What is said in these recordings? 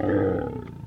Mm-hmm.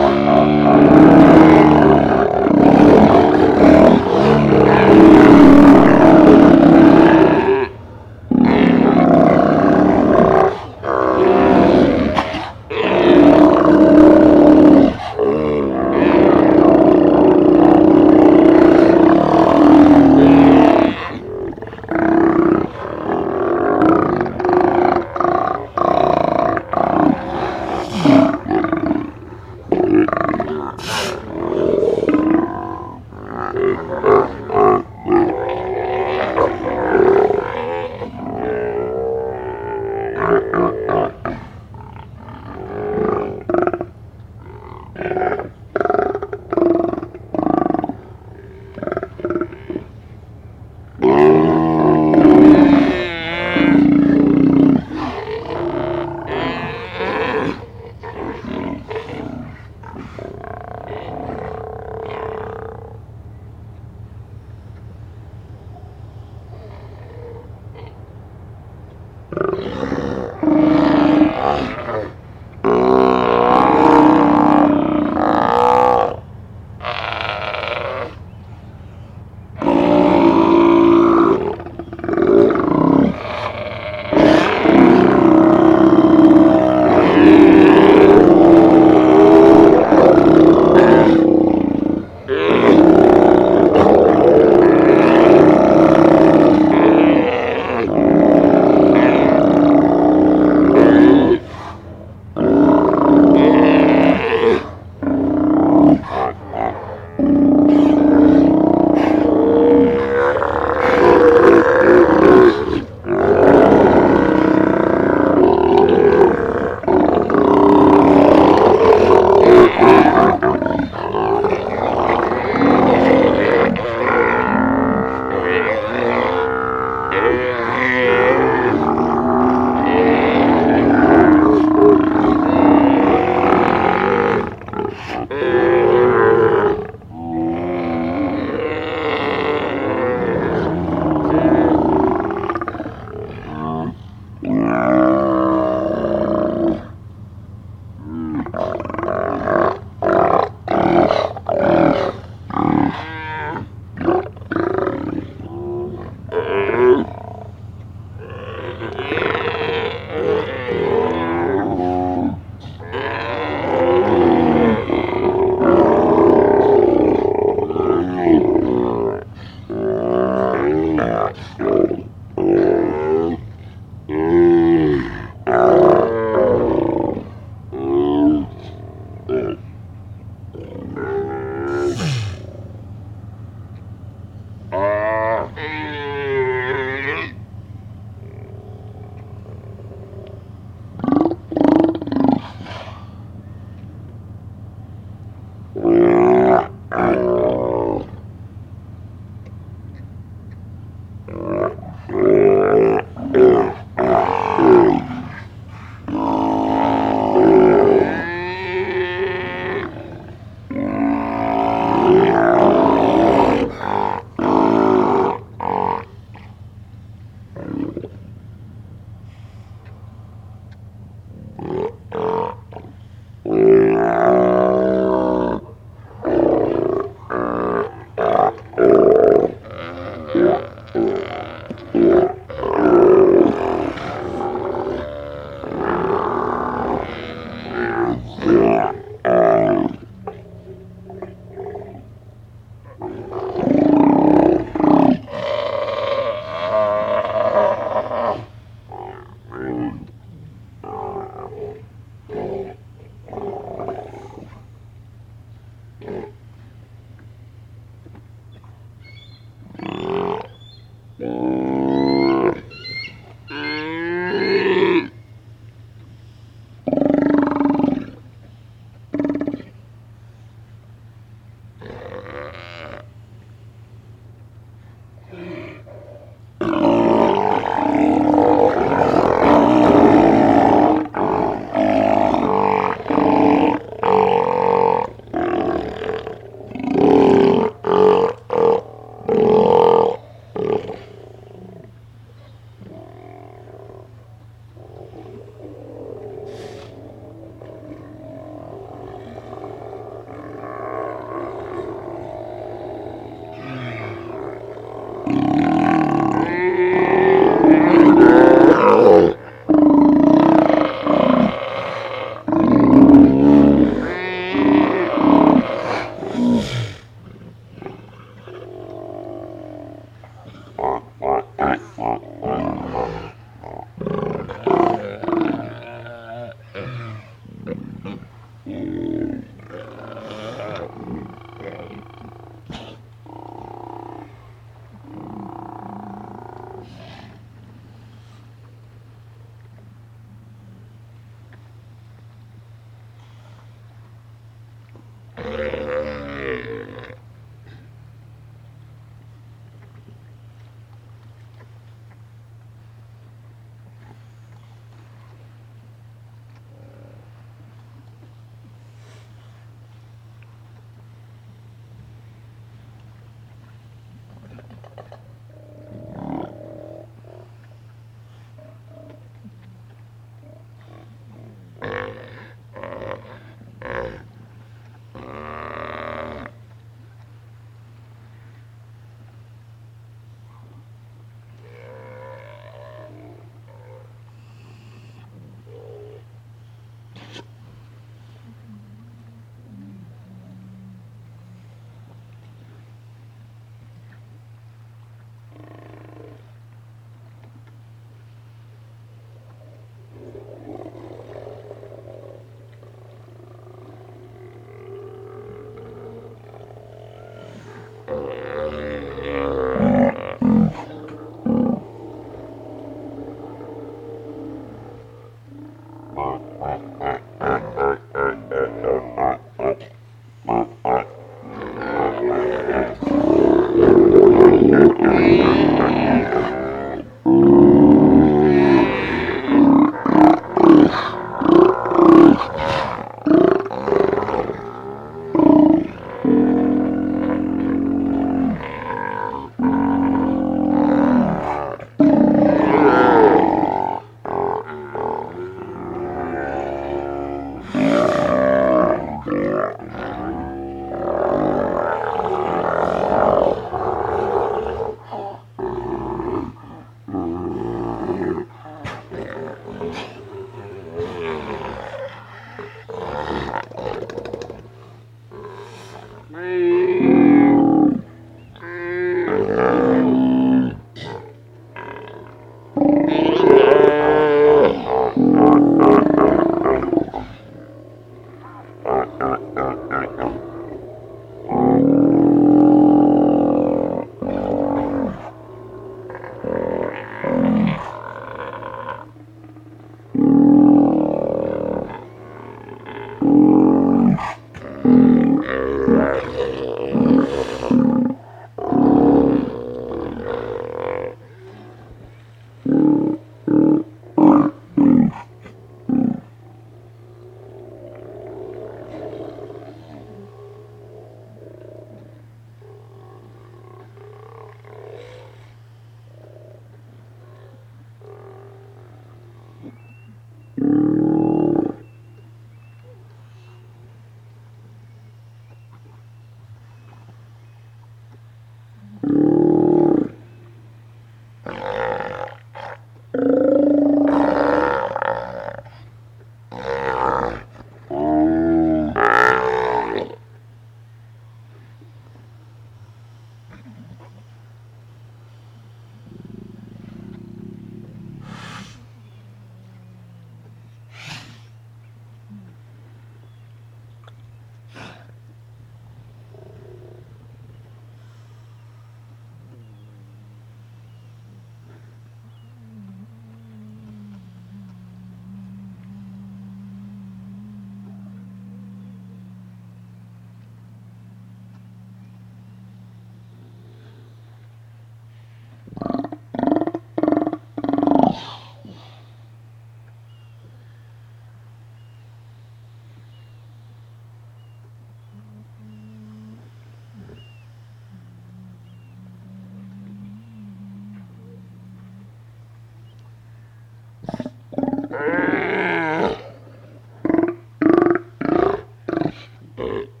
Uh.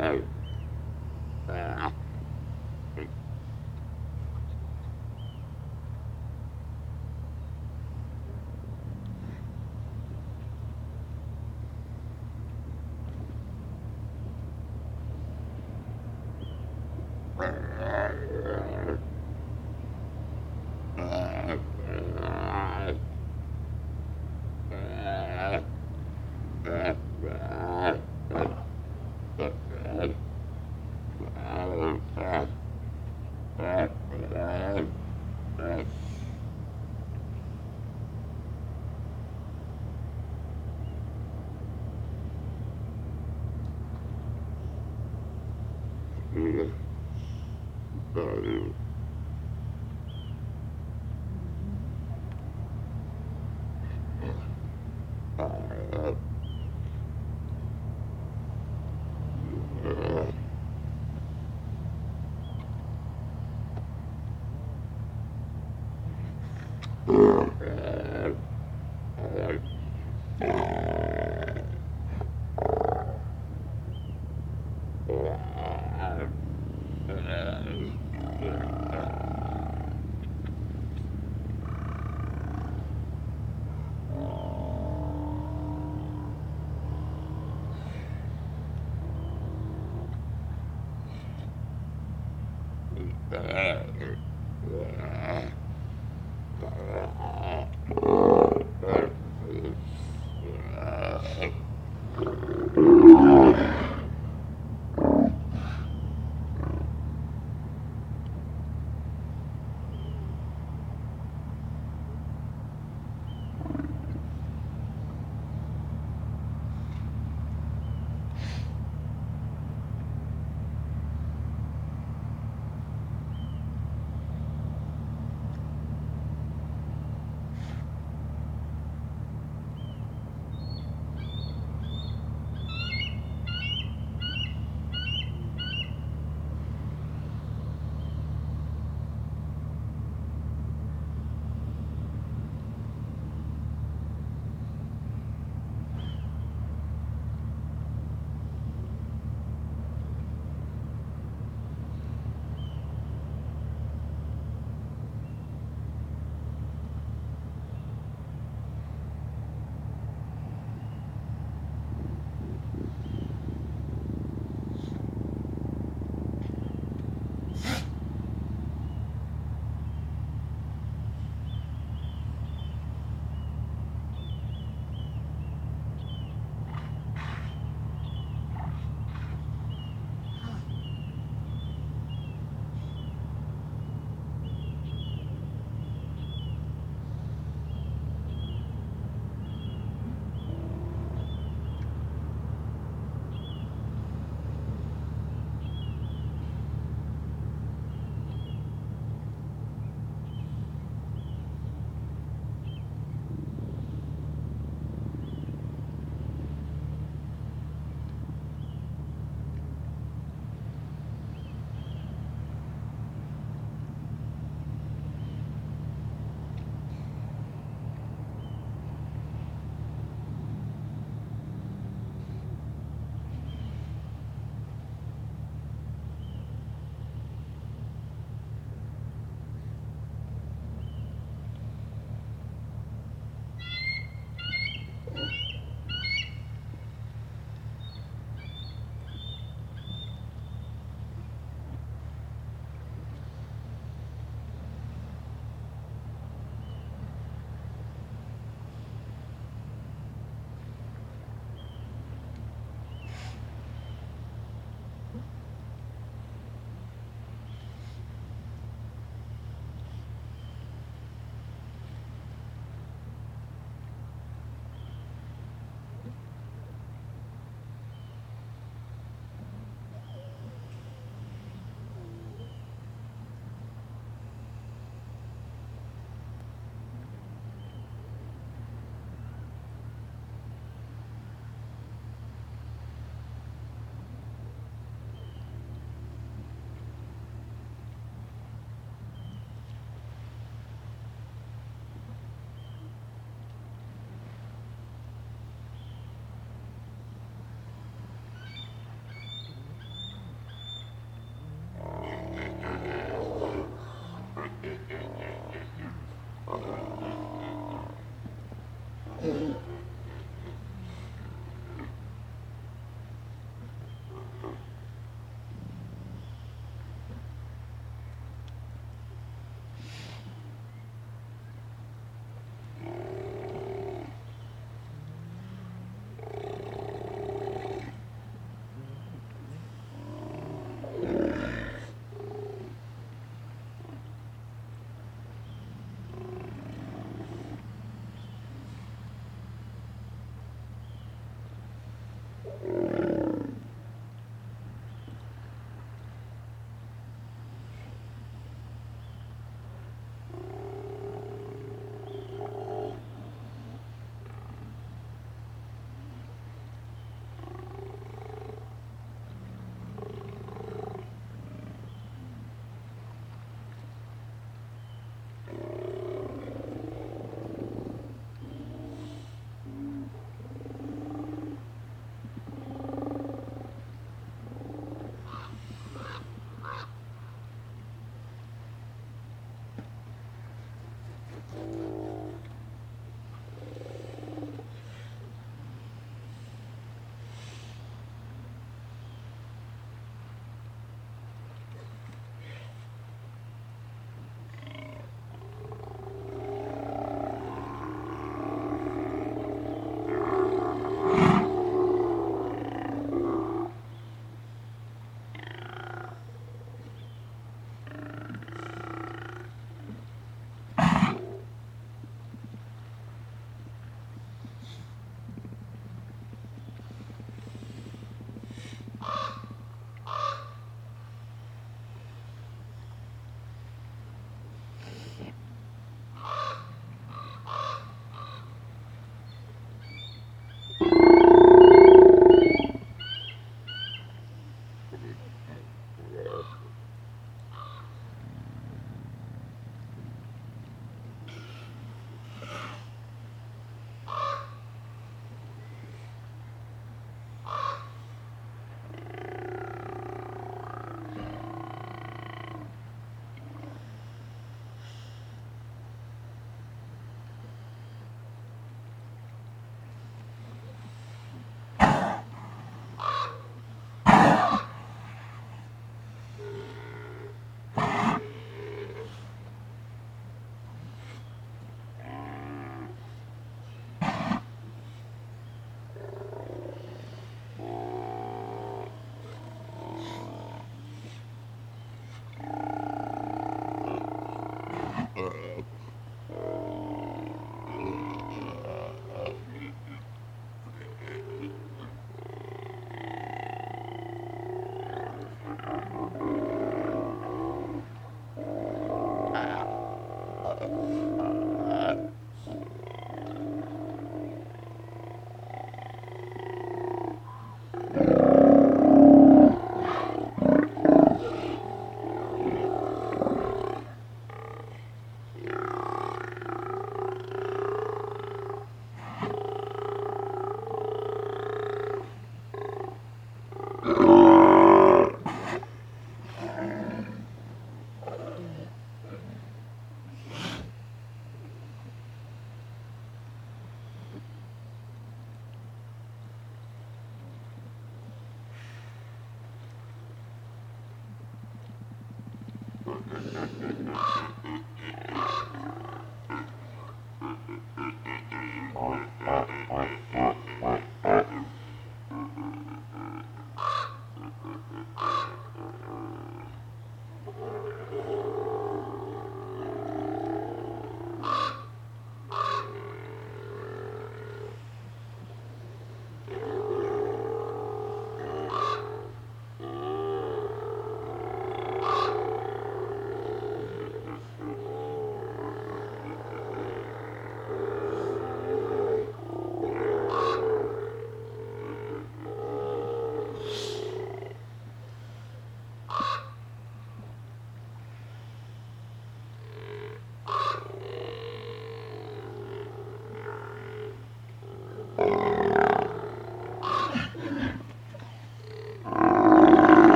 Oh.